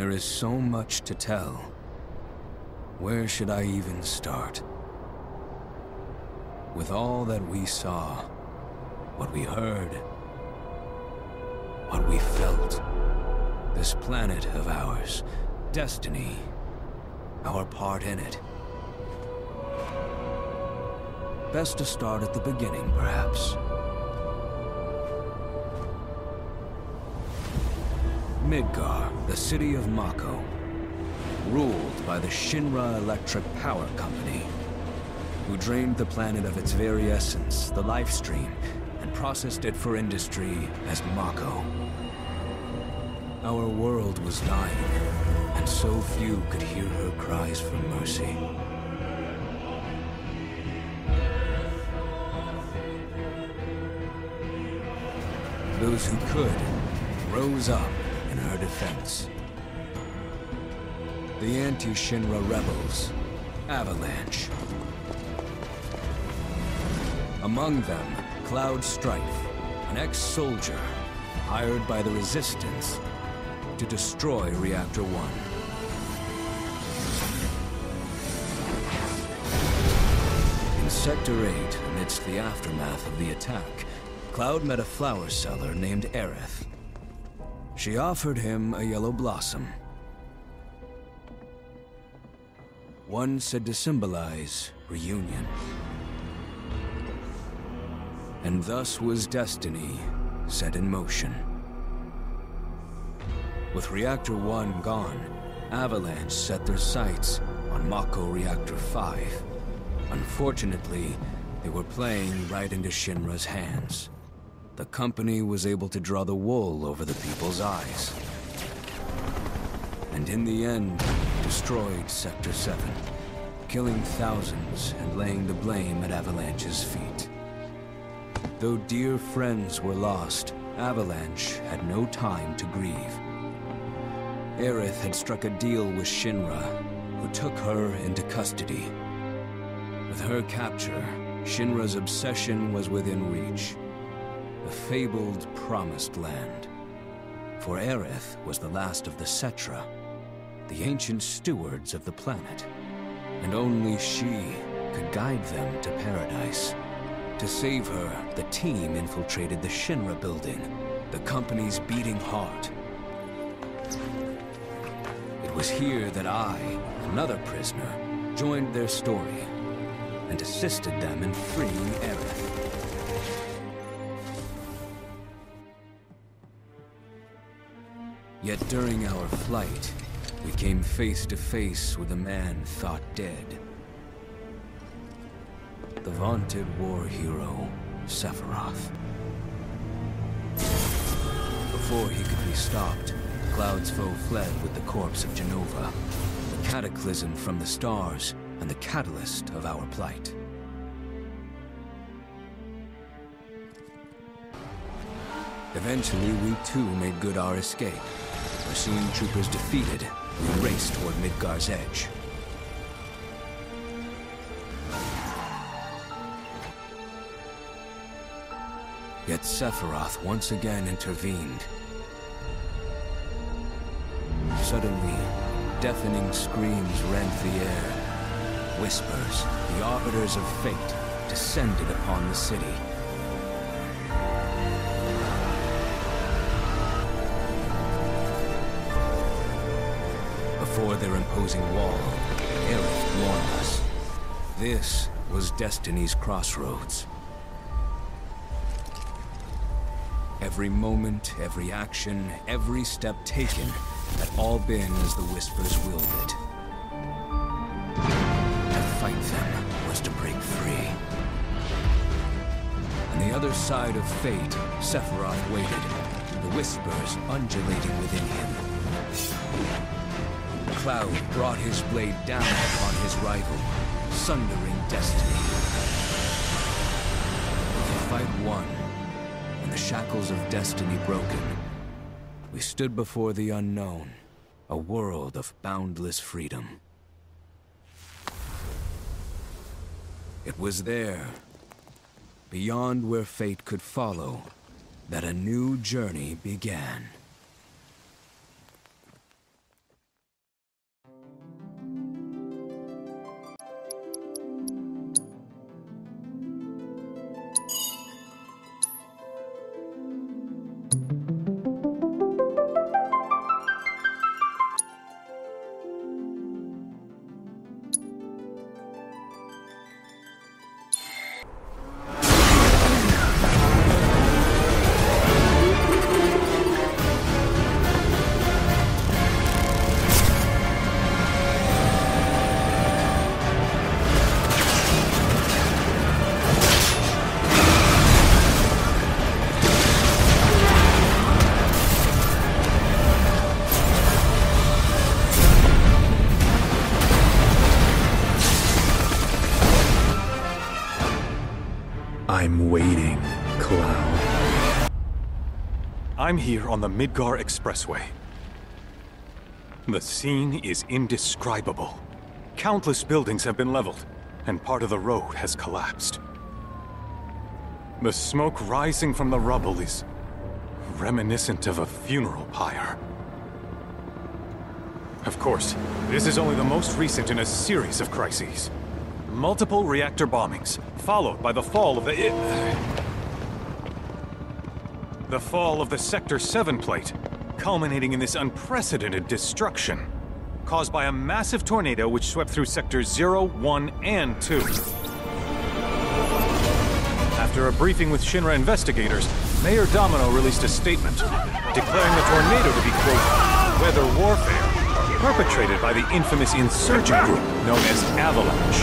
There is so much to tell. Where should I even start? With all that we saw, what we heard, what we felt, this planet of ours, destiny, our part in it. Best to start at the beginning, perhaps. Midgar, the city of Mako, ruled by the Shinra Electric Power Company, who drained the planet of its very essence, the life stream, and processed it for industry as Mako. Our world was dying, and so few could hear her cries for mercy. Those who could rose up in her defense. The anti-Shinra rebels, Avalanche. Among them, Cloud Strife, an ex-soldier hired by the Resistance to destroy Reactor 1. In Sector 8, amidst the aftermath of the attack, Cloud met a flower seller named Aerith. She offered him a yellow blossom. One said to symbolize reunion. And thus was destiny set in motion. With Reactor 1 gone, Avalanche set their sights on Mako Reactor 5. Unfortunately, they were playing right into Shinra's hands. The company was able to draw the wool over the people's eyes. And in the end, destroyed Sector 7, killing thousands and laying the blame at Avalanche's feet. Though dear friends were lost, Avalanche had no time to grieve. Aerith had struck a deal with Shinra, who took her into custody. With her capture, Shinra's obsession was within reach. The fabled Promised Land. For Aerith was the last of the Cetra, the ancient stewards of the planet. And only she could guide them to paradise. To save her, the team infiltrated the Shinra building, the company's beating heart. It was here that I, another prisoner, joined their story and assisted them in freeing Aerith. Yet during our flight, we came face to face with a man thought dead. The vaunted war hero, Sephiroth. Before he could be stopped, Cloud's foe fled with the corpse of Jenova, the cataclysm from the stars and the catalyst of our plight. Eventually, we too made good our escape. Our seeing troopers defeated, we raced toward Midgar's edge. Yet Sephiroth once again intervened. Suddenly, deafening screams rent the air. Whispers, the arbiters of fate, descended upon the city. Before their imposing wall, Aerith warned us. This was Destiny's crossroads. Every moment, every action, every step taken had all been as the Whispers willed it. To fight them was to break free. On the other side of fate, Sephiroth waited, the Whispers undulating within him. Cloud brought his blade down upon his rival, sundering destiny. The fight won, and the shackles of destiny broken. We stood before the unknown, a world of boundless freedom. It was there, beyond where fate could follow, that a new journey began. I'm here on the Midgar Expressway. The scene is indescribable. Countless buildings have been leveled, and part of the road has collapsed. The smoke rising from the rubble is reminiscent of a funeral pyre. Of course, this is only the most recent in a series of crises. Multiple reactor bombings, followed by the fall of the... The fall of the Sector 7 plate, culminating in this unprecedented destruction, caused by a massive tornado which swept through Sectors 0, 1, and 2. After a briefing with Shinra investigators, Mayor Domino released a statement declaring the tornado to be, quote, weather warfare perpetrated by the infamous insurgent group known as Avalanche.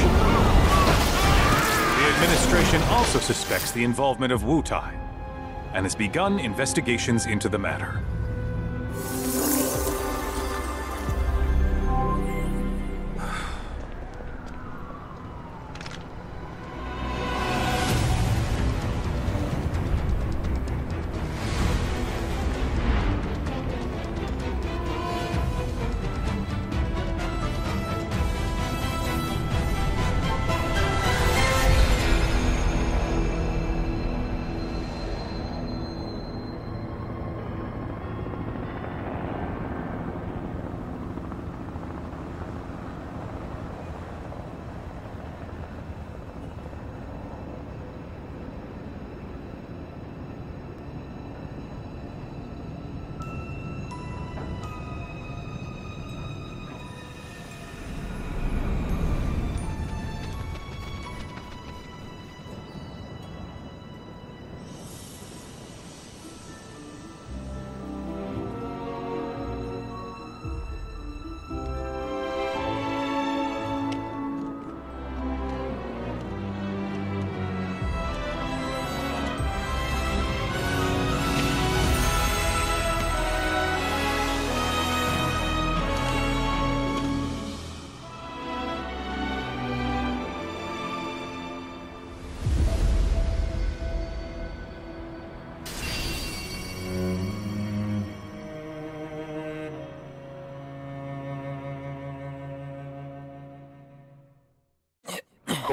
The administration also suspects the involvement of Wutai, and has begun investigations into the matter.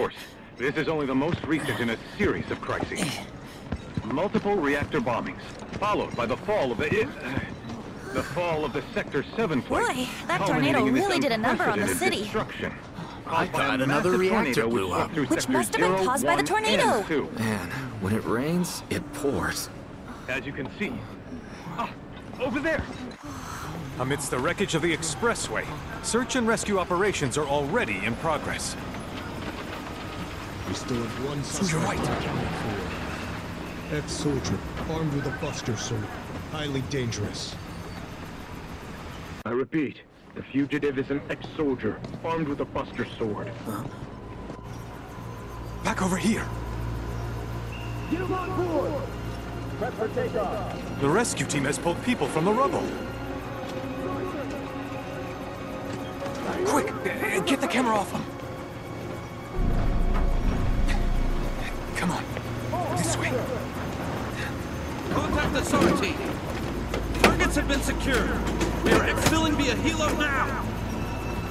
Course, this is only the most recent in a series of crises. Multiple reactor bombings, followed by the fall of the... Uh, the fall of the Sector 7 plate. Boy, that tornado really did a number on the city. Destruction. I thought another reactor blew up. Which must have been caused by the tornado. Man, when it rains, it pours. As you can see. Ah, over there! Amidst the wreckage of the expressway, search and rescue operations are already in progress. We still have one suspect. To your right. Ex-soldier, armed with a buster sword. Highly dangerous. I repeat, the fugitive is an ex-soldier, armed with a buster sword. Huh? Back over here. Get him on board! Prep for takeoff. The rescue team has pulled people from the rubble. Quick, eh, get the camera off them. Way. Contact the SAR. Targets have been secured. We are exfilling via helo now.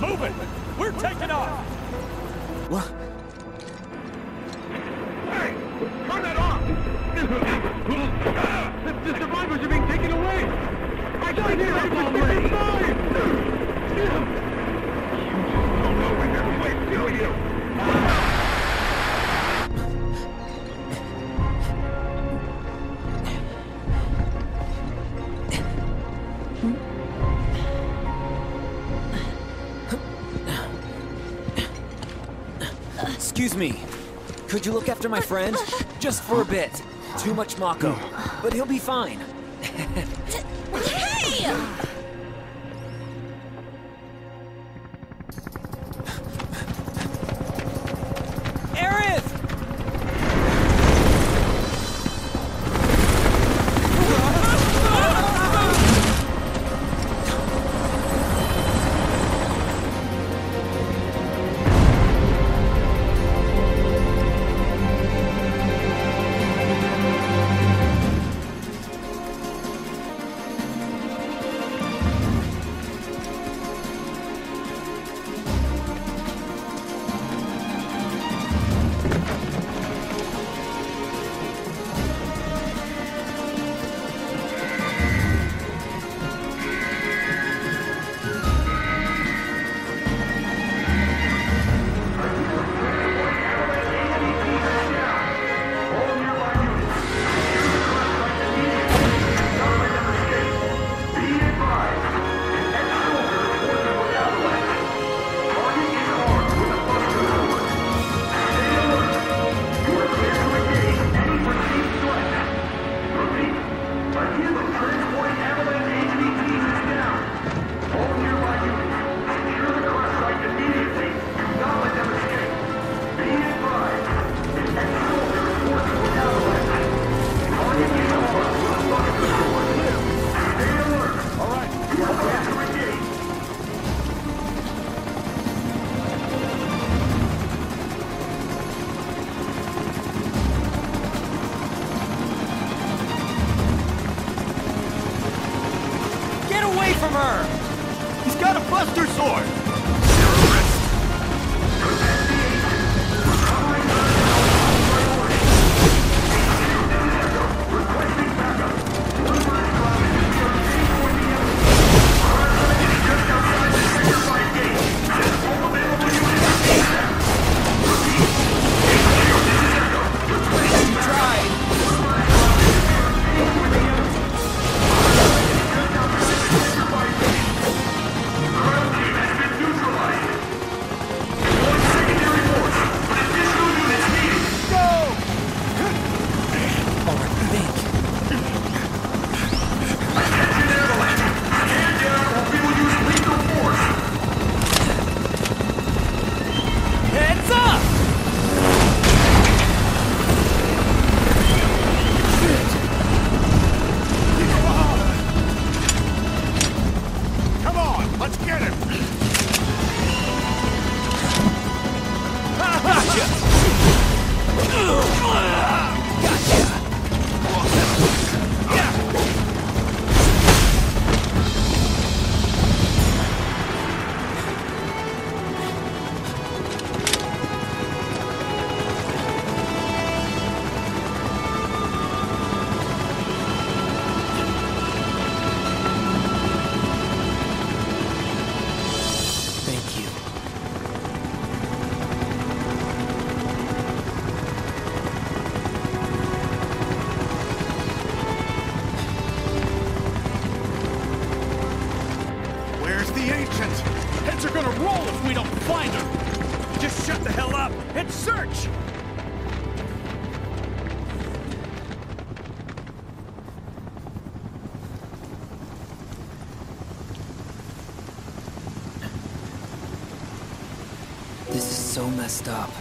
Move it! We're taking off! What? My friend? Just for a bit. Too much Mako. But he'll be fine. hey! So messed up.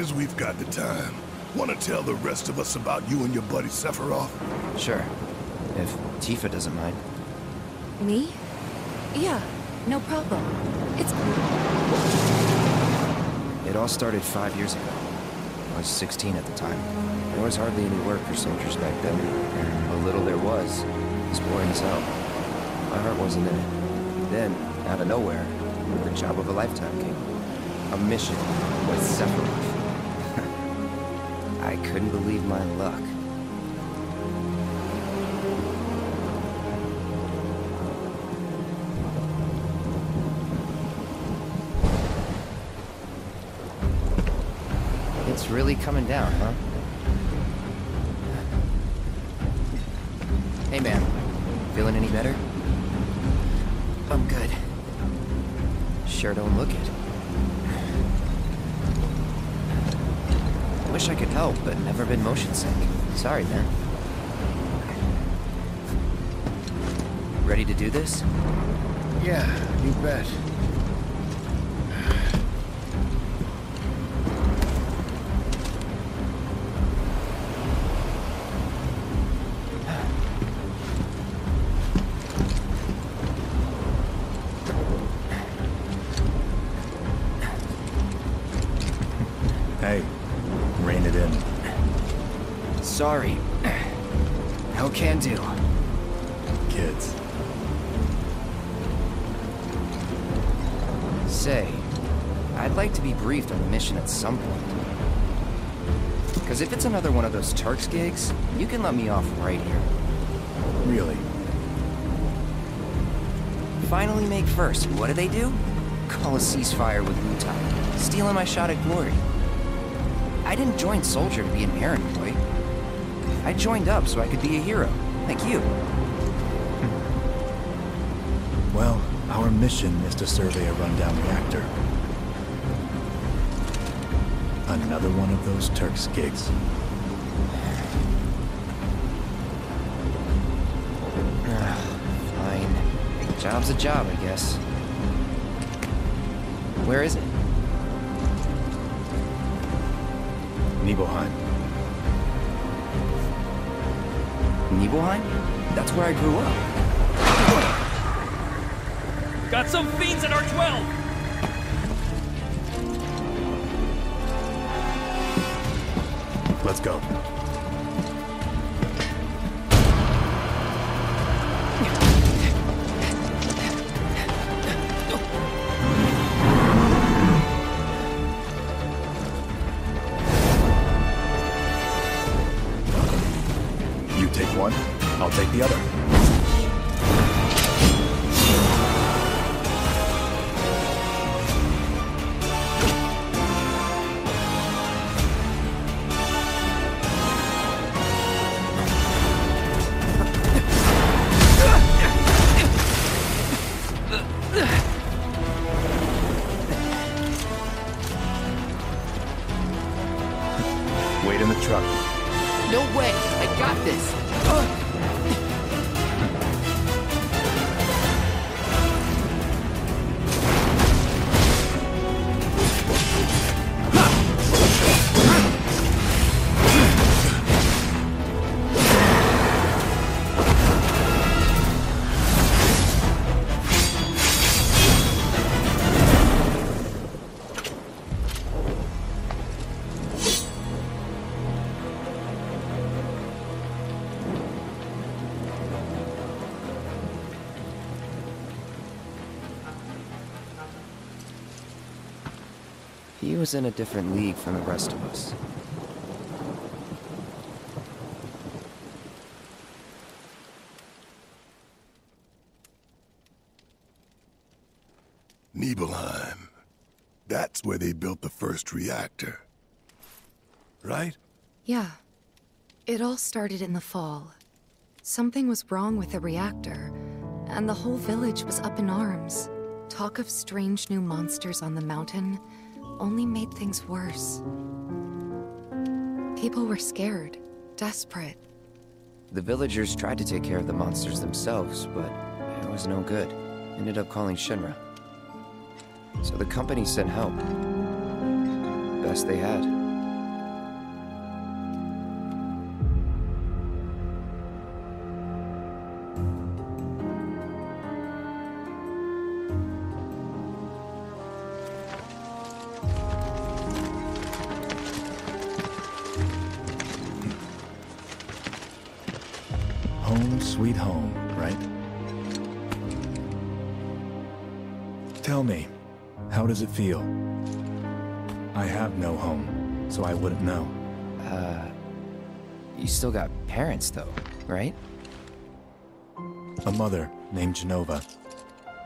As we've got the time, want to tell the rest of us about you and your buddy Sephiroth? Sure. If Tifa doesn't mind. Me? Yeah, no problem. It's... It all started five years ago. I was 16 at the time. There was hardly any work for soldiers back then, and what little there was was boring as hell. My heart wasn't in it. Then, out of nowhere, the job of a lifetime came. A mission with Sephiroth. Couldn't believe my luck. It's really coming down, huh? Hey, man. Feeling any better? I'm good. Sure don't look it. Wish I could help, but never been motion sick. Sorry, man. Ready to do this? Yeah, you bet. Say, I'd like to be briefed on the mission at some point. Because if it's another one of those Turks gigs, you can let me off right here. Really? Finally make first. What do they do? Call a ceasefire with Wutai. Stealing my shot at glory. I didn't join Soldier to be an errand boy. I joined up so I could be a hero, like you. Well, our mission is to survey a rundown reactor. Another one of those Turks gigs. Ah, fine. Job's a job, I guess. Where is it? Nibelheim. Nibelheim? That's where I grew up. Got some fiends at R12! Let's go. Was in a different league from the rest of us. Nibelheim. That's where they built the first reactor. Right? Yeah. It all started in the fall. Something was wrong with the reactor, and the whole village was up in arms. Talk of strange new monsters on the mountain only made things worse. People were scared, desperate. The villagers tried to take care of the monsters themselves, but it was no good. Ended up calling Shinra. So the company sent help. Best they had. Feel? I have no home, so I wouldn't know. Uh, you still got parents though, right? A mother named Jenova.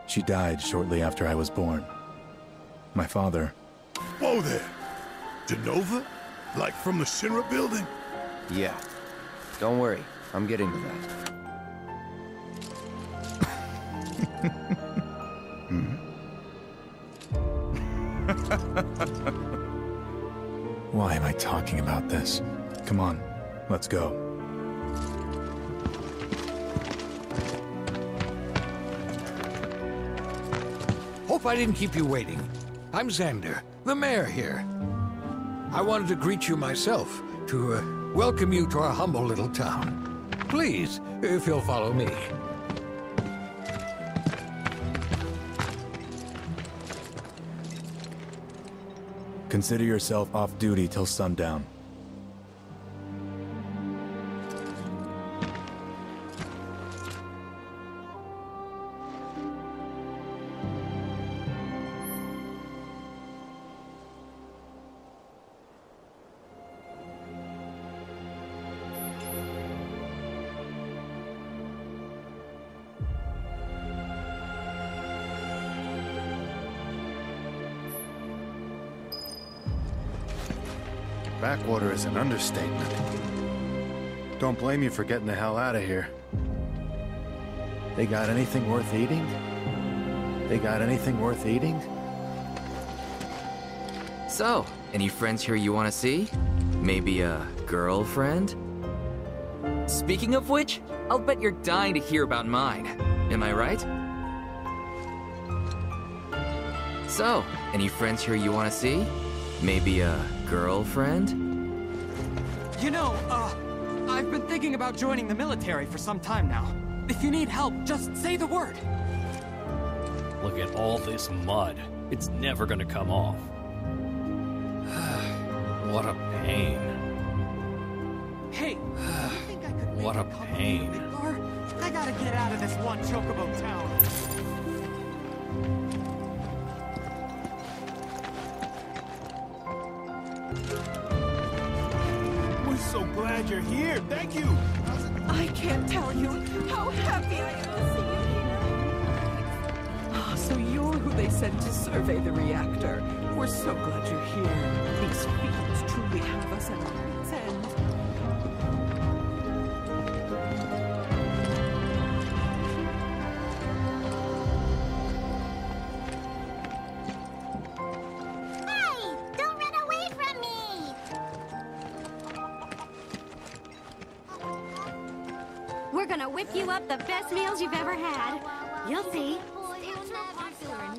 She died shortly after I was born. My father, Whoa there! Jenova? Like from the Shinra building? Yeah. Don't worry, I'm getting to that. talking about this? Come on, let's go. Hope I didn't keep you waiting. I'm Zander, the mayor here. I wanted to greet you myself, to uh, welcome you to our humble little town. Please, if you'll follow me. Consider yourself off duty till sundown. Is an understatement. Don't blame you for getting the hell out of here. They got anything worth eating? They got anything worth eating? So, any friends here you want to see? Maybe a girlfriend? Speaking of which, I'll bet you're dying to hear about mine. Am I right? So, any friends here you want to see? Maybe a girlfriend? You know, uh, I've been thinking about joining the military for some time now. If you need help, just say the word. Look at all this mud. It's never gonna come off. what a pain. Hey, you think I could make What a pain. I gotta get out of this one chocobo town. So glad you're here. Thank you. I can't tell you how happy I am to see you here. Ah, so you're who they sent to survey the reactor. We're so glad you're here. These fiends truly have us at had. You'll see. I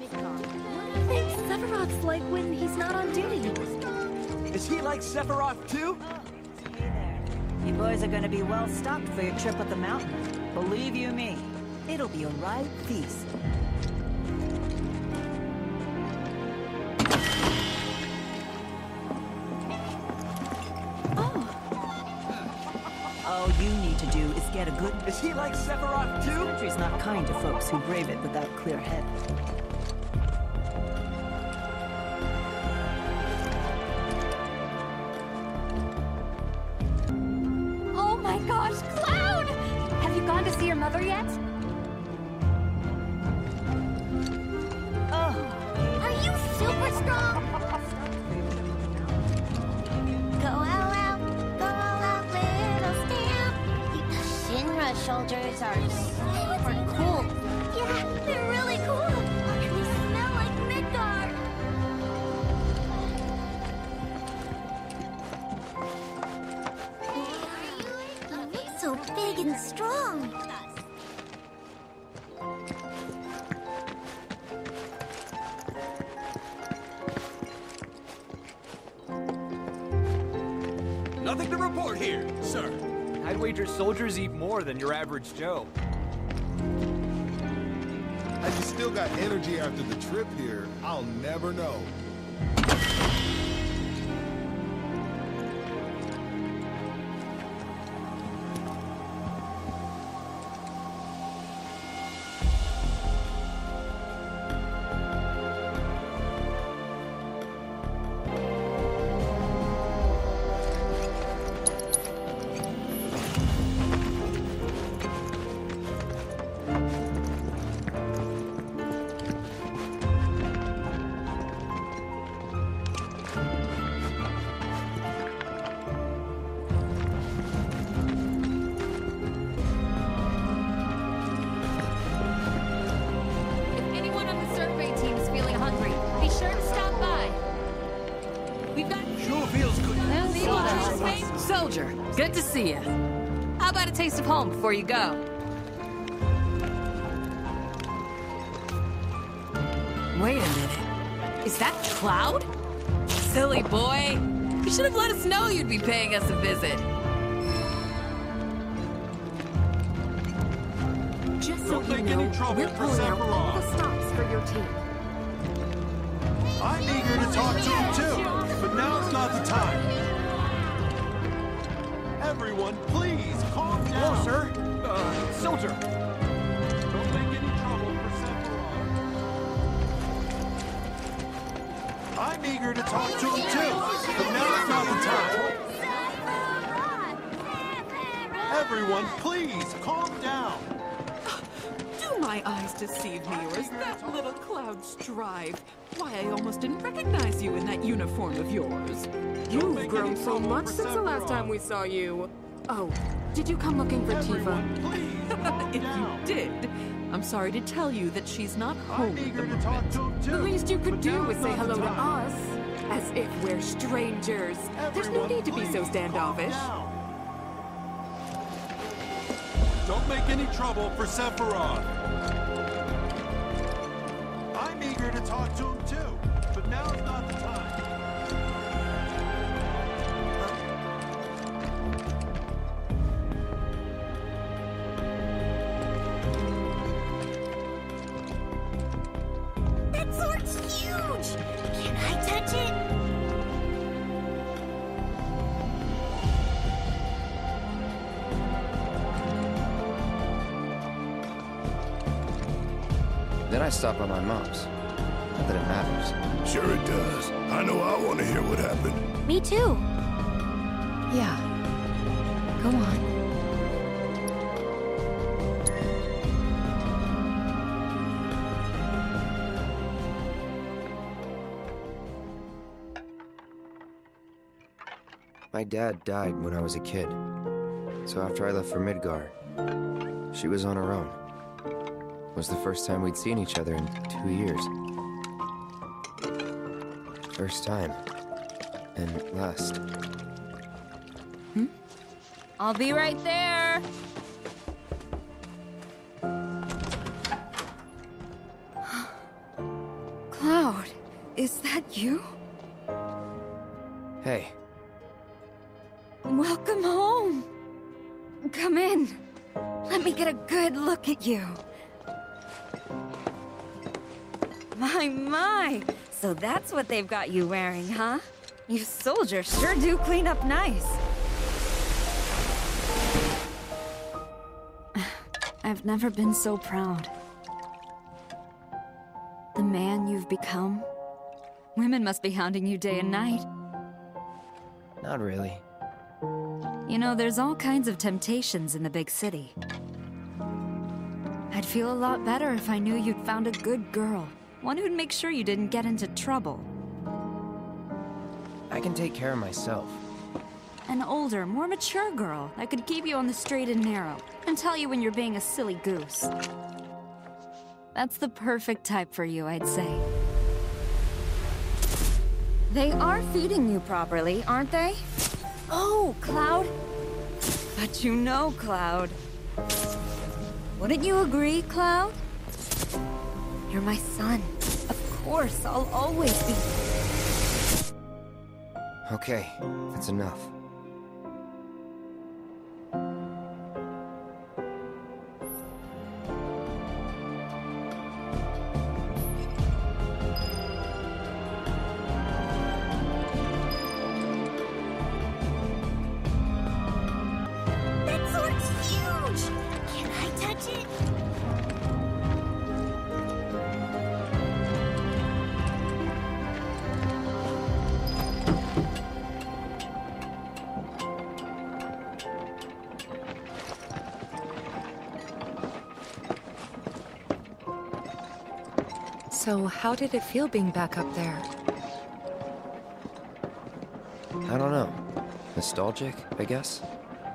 think Sephiroth's like when he's not on duty. Is he like Sephiroth too? You boys are gonna be well stocked for your trip up the mountain. Believe you me, it'll be a right feast. Get a good... Is he like Sephiroth too? This country's not kind to folks who brave it without clear head. Average Joe. How you still got energy after the trip here, I'll never know. About a taste of home before you go? Wait a minute. Is that Cloud? Silly boy. You should have let us know you'd be paying us a visit. Just so Don't you make know, any trouble eager to talk to him too, but now's not the time. Everyone, please calm down. Do my eyes deceive me, or is that little Cloud Strife? Why, I almost didn't recognize you in that uniform of yours. You've grown so much since the last time we saw you. Oh, did you come looking for Tifa? if you did, I'm sorry to tell you that she's not home at the moment. The least you could do was say hello to us. As if we're strangers. There's no need to be so standoffish. Don't make any trouble for Sephiroth. I'm eager to talk to him too, but now's not the time. Stop by my mom's. Not that it matters. Sure it does. I know I want to hear what happened. Me too. Yeah. Go on. My dad died when I was a kid. So after I left for Midgar, she was on her own. Was the first time we'd seen each other in two years. First time. And last. Hmm? I'll be right there. Cloud, is that you? Hey, Welcome home. Come in. Let me get a good look at you. My, my! So that's what they've got you wearing, huh? You soldiers sure do clean up nice. I've never been so proud. The man you've become. Women must be hounding you day and night. not really. You know, there's all kinds of temptations in the big city. I'd feel a lot better if I knew you'd found a good girl. One who'd make sure you didn't get into trouble. I can take care of myself. An older, more mature girl that could keep you on the straight and narrow and tell you when you're being a silly goose. That's the perfect type for you, I'd say. They are feeding you properly, aren't they? Oh, Cloud. But you know, Cloud. Wouldn't you agree, Cloud? You're my son. Of course, I'll always be. Okay, that's enough. How did it feel being back up there? I don't know. Nostalgic, I guess?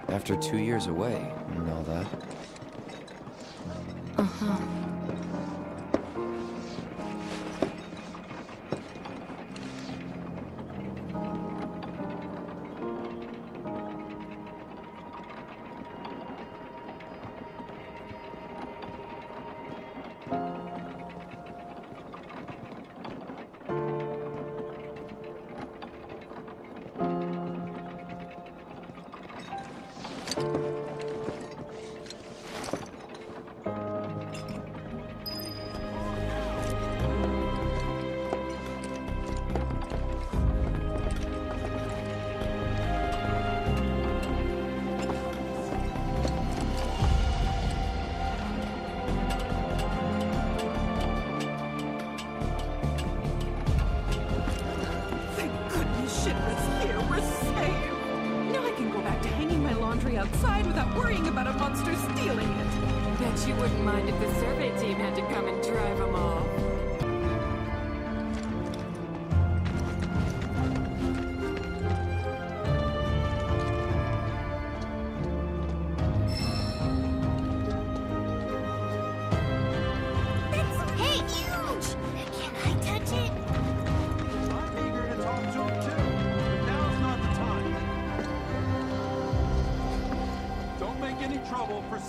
After two years away and all that.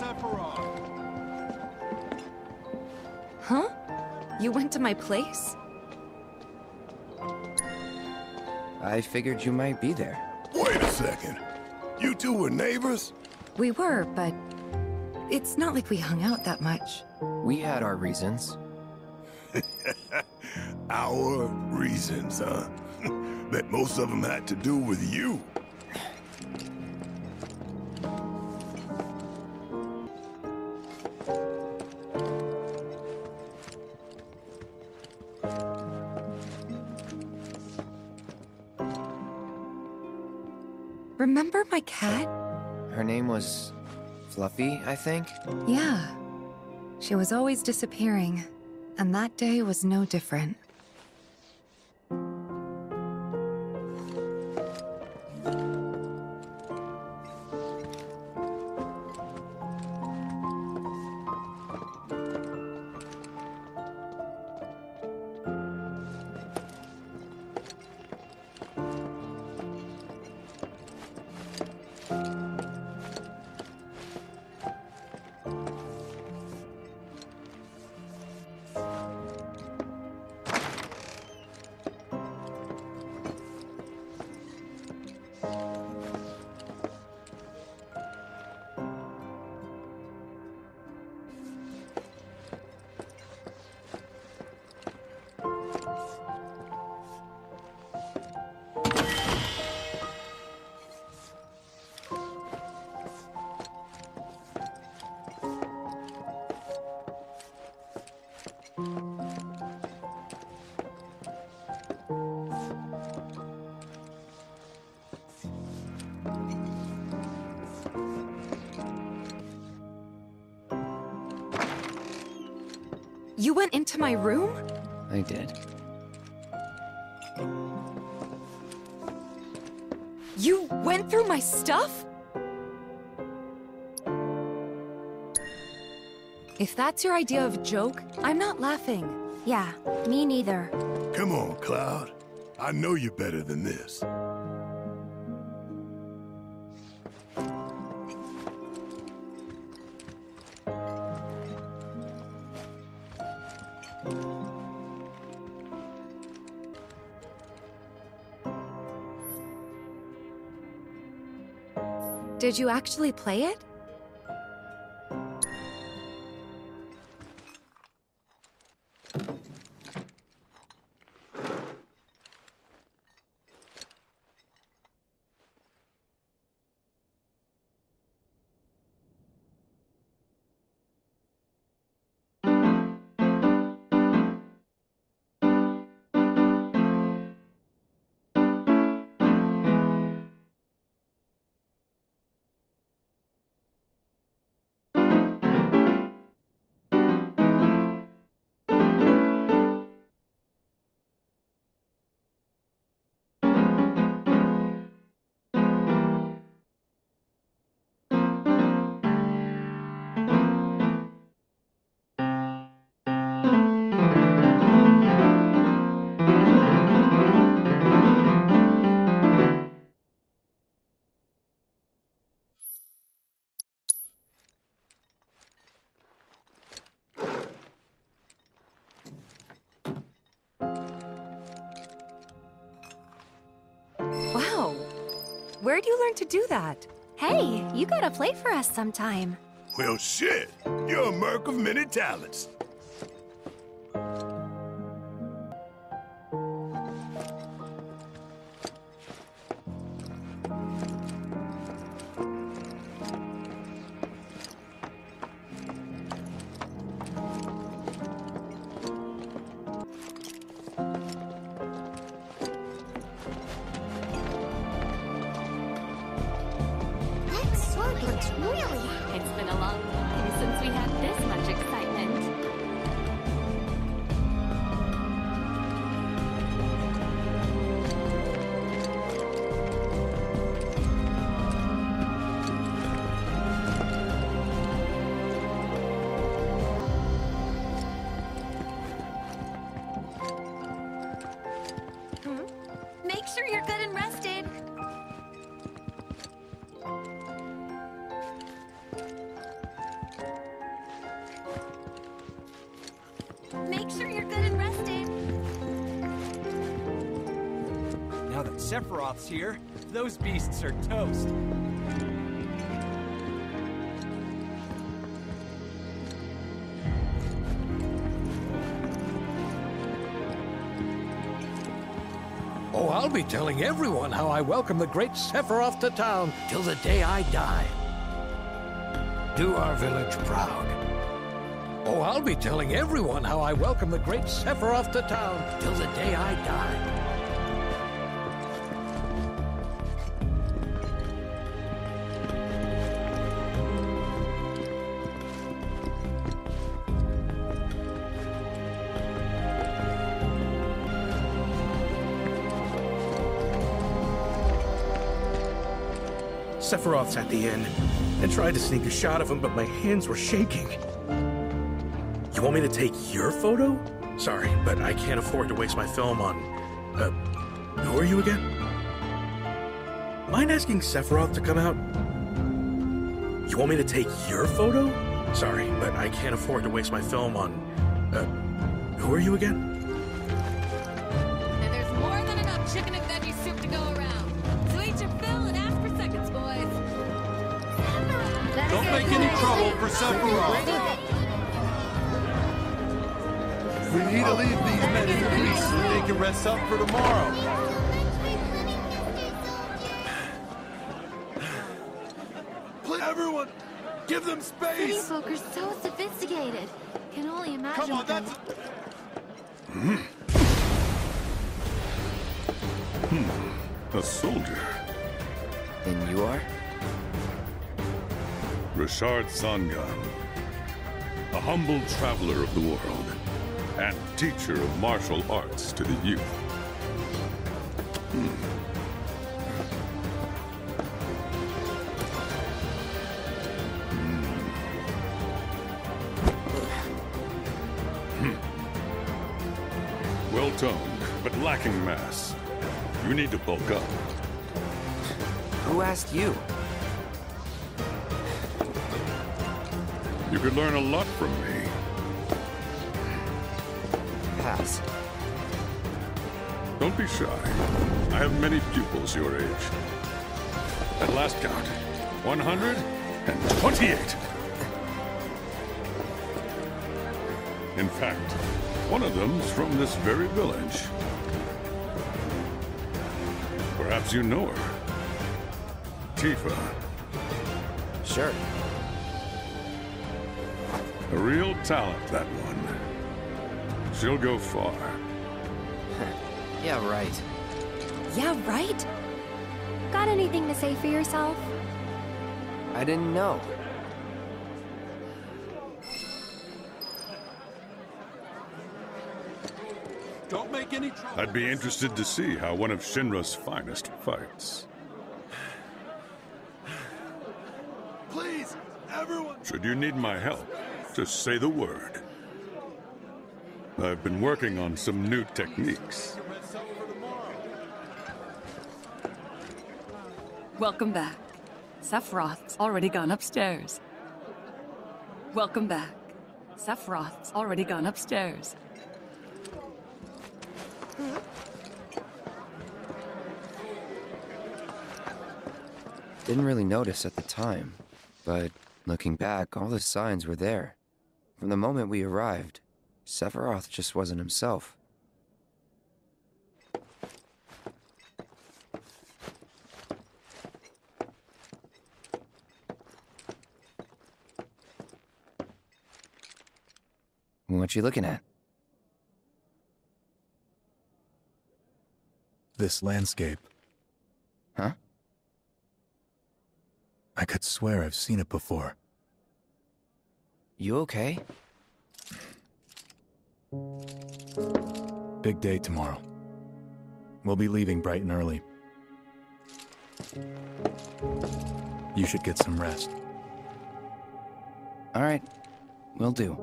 Sephiroth. Huh? You went to my place? I figured you might be there. Wait a second. You two were neighbors? We were, but it's not like we hung out that much. We had our reasons. Our reasons, huh? Bet most of them had to do with you. Remember my cat? Her name was Fluffy, I think? Yeah. She was always disappearing, and that day was no different. You went into my room? I did. You went through my stuff? If that's your idea of joke, I'm not laughing. Yeah, me neither. Come on, Cloud. I know you're better than this. Did you actually play it? Learn to do that? Hey, you gotta play for us sometime. Well, shit. You're a merc of many talents. Beasts are toast. Oh, I'll be telling everyone how I welcome the great Sephiroth to town till the day I die. Do our village proud. Oh, I'll be telling everyone how I welcome the great Sephiroth to town till the day I die. Sephiroth's at the end. I tried to sneak a shot of him, but my hands were shaking. You want me to take your photo? Sorry, but I can't afford to waste my film on. Uh, who are you again? Mind asking Sephiroth to come out? You want me to take your photo? Sorry, but I can't afford to waste my film on. Uh, who are you again? Trouble for Sephiroth. We need to leave these men in peace so they can rest up for tomorrow. Please, everyone, give them City space. folk are so sophisticated. Can only imagine. Come on, what they- that's... Hmm. A soldier. Shard Zangan, a humble traveler of the world and teacher of martial arts to the youth. Hmm. hmm. toned, but lacking mass. You need to bulk up. Who asked you? Could learn a lot from me. Pass. Don't be shy. I have many pupils your age. At last count, 128. In fact, one of them's from this very village. Perhaps you know her. Tifa. Sure. A real talent, that one. She'll go far. yeah, right. Yeah, right? Got anything to say for yourself? I didn't know. Don't make any trouble. I'd be interested to see how one of Shinra's finest fights. Please, everyone. Should you need my help, just say the word. I've been working on some new techniques. Welcome back. Sephiroth's already gone upstairs. Welcome back. Sephiroth's already gone upstairs. Didn't really notice at the time, but looking back, all the signs were there. From the moment we arrived, Sephiroth just wasn't himself. What you looking at? This landscape. Huh? I could swear I've seen it before. You okay? Big day tomorrow. We'll be leaving bright and early. You should get some rest. All right, will do.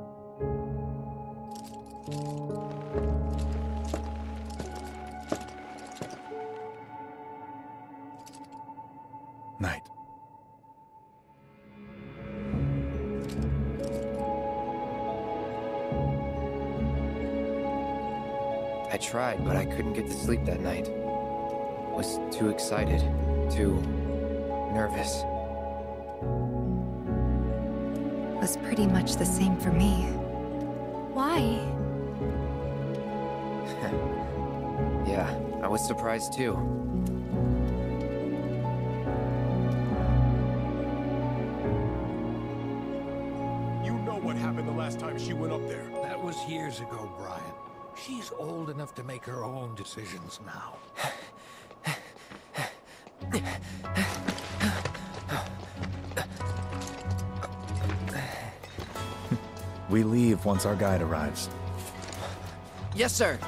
Tried, but I couldn't get to sleep that night. Was too excited, too nervous. Was pretty much the same for me. Why? yeah, I was surprised too. You know what happened the last time she went up there. That was years ago, Brian. She's old enough to make her own decisions now. We leave once our guide arrives. Yes, sir.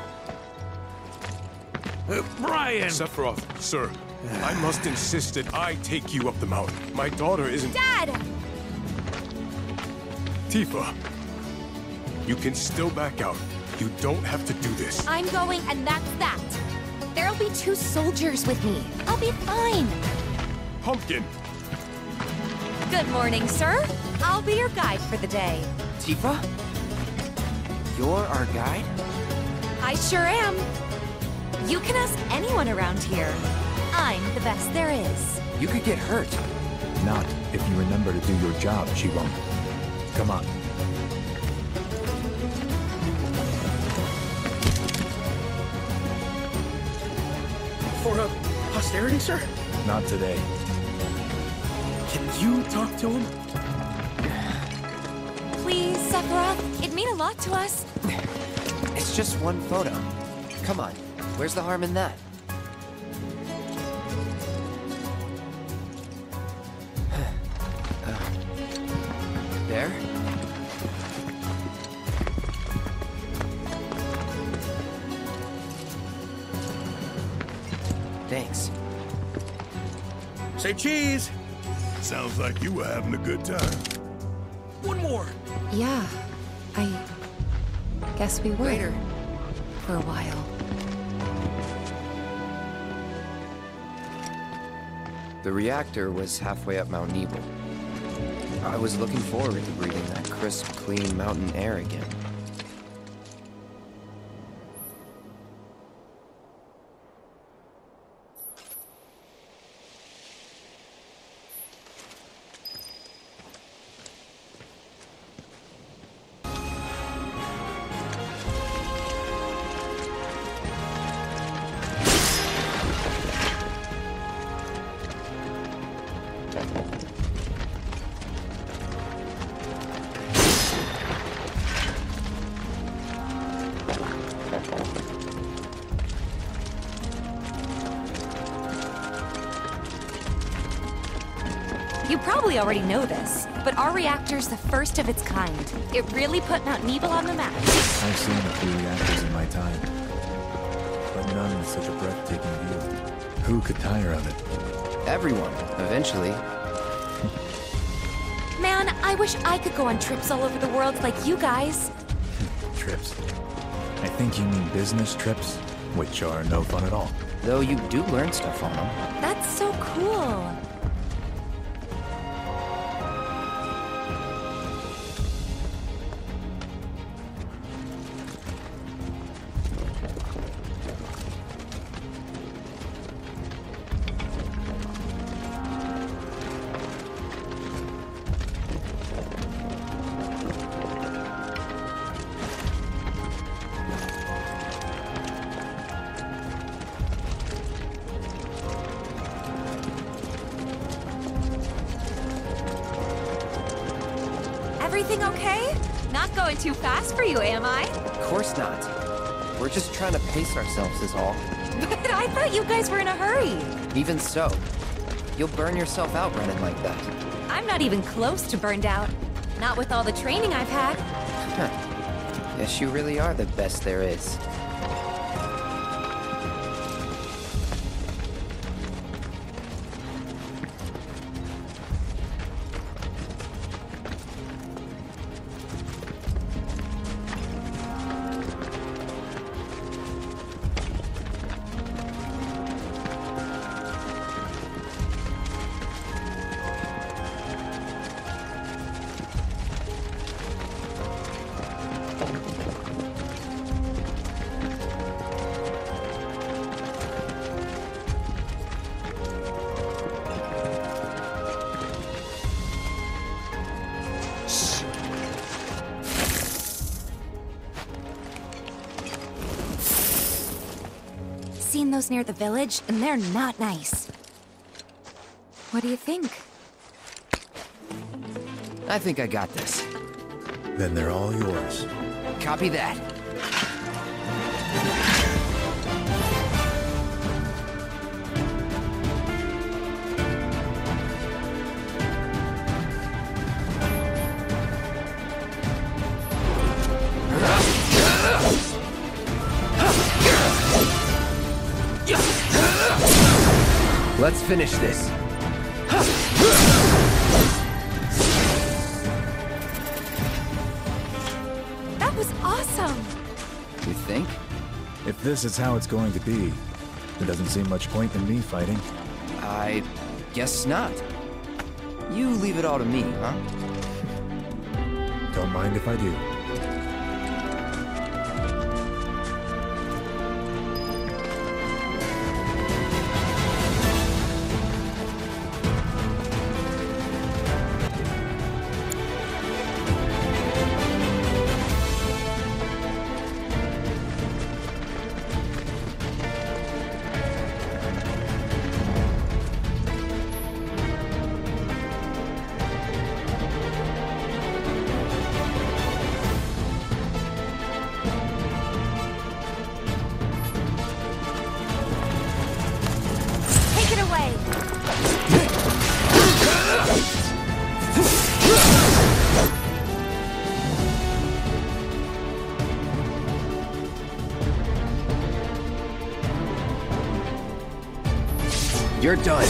Uh, Brian! Sephiroth, sir, I must insist that I take you up the mountain. My daughter isn't. Dad! Tifa. You can still back out. You don't have to do this. I'm going, and that's that. There'll be two soldiers with me. I'll be fine. Pumpkin! Good morning, sir. I'll be your guide for the day. Tifa? You're our guide? I sure am. You can ask anyone around here. I'm the best there is. You could get hurt. Not if you remember to do your job, she won't. Come on. Posterity, sir? Not today. Can you talk to him? Please, Sephiroth. It'd mean a lot to us. It's just one photo. Come on, where's the harm in that? Say cheese! Sounds like you were having a good time. One more! Yeah, I guess we were. Later. for a while. The reactor was halfway up Mount Nibel. I was looking forward to breathing that crisp, clean mountain air again. First of its kind. It really put Mount Nibel on the map. I've seen a few reactors in my time, but none with such a breathtaking view. Who could tire of it? Everyone, eventually. Man, I wish I could go on trips all over the world like you guys. Trips. I think you mean business trips, which are no fun at all. Though you do learn stuff on them. That's so cool. Everything okay? Not going too fast for you, am I? Of course not. We're just trying to pace ourselves is all. But I thought you guys were in a hurry. Even so, you'll burn yourself out running like that. I'm not even close to burned out. Not with all the training I've had. Yes, you really are the best there is. Village, and they're not nice. What do you think? I think I got this. Then they're all yours. Copy that. Finish this. That was awesome! You think? If this is how it's going to be, there doesn't seem much point in me fighting. I guess not. You leave it all to me, huh? Don't mind if I do. You're done.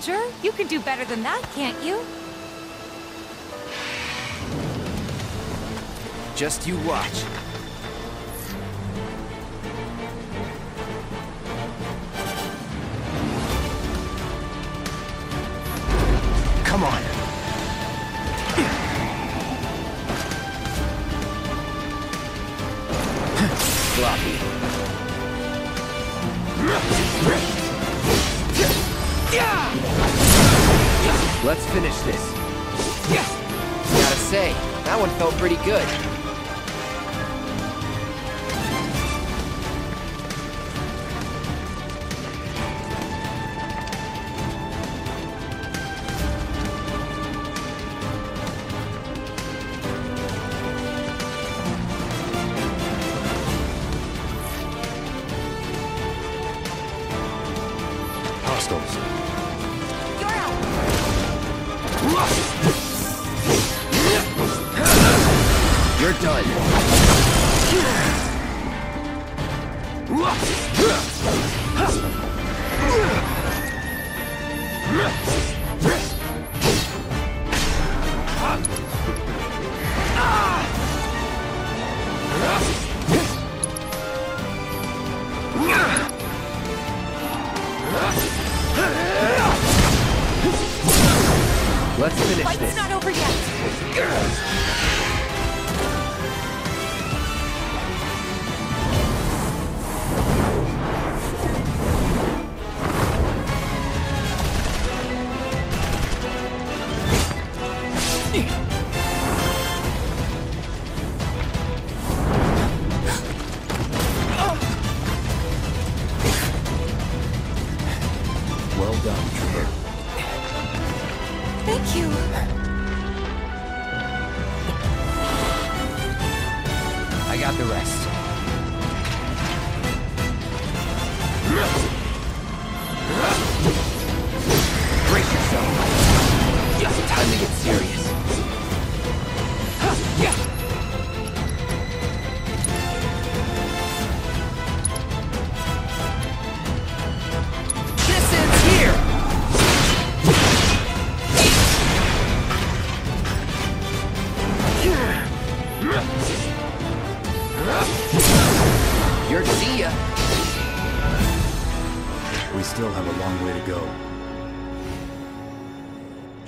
Soldier. You can do better than that, can't you? Just you watch. Come on. Sloppy. Let's finish this. Gotta say, that one felt pretty good.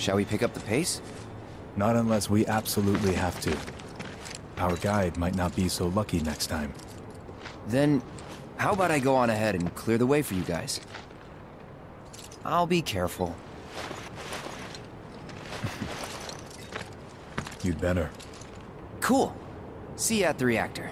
Shall we pick up the pace? Not unless we absolutely have to. Our guide might not be so lucky next time. Then, how about I go on ahead and clear the way for you guys? I'll be careful. You'd better. Cool. See you at the reactor.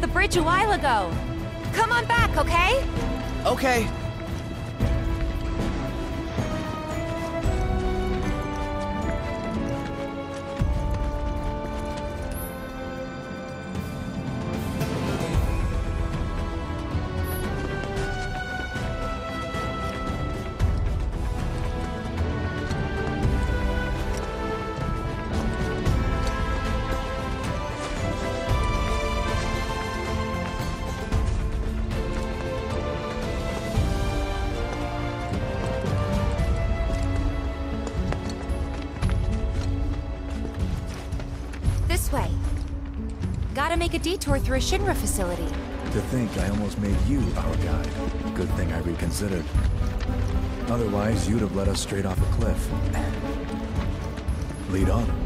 The bridge a while ago. Come on back, okay? Okay. Detour through a Shinra facility. To think I almost made you our guide. Good thing I reconsidered. Otherwise, you'd have led us straight off a cliff. Lead on.